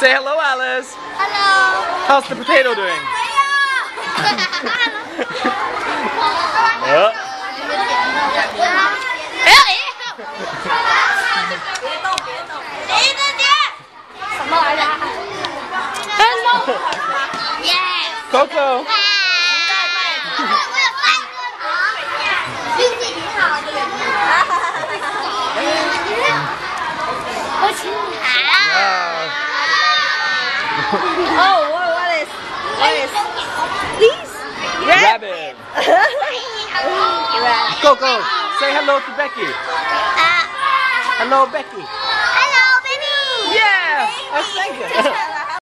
Say hello, Alice. Hello. How's the potato doing? Yes. Coco. What is? This? rabbit. Coco, say hello to Becky. Hello, Becky.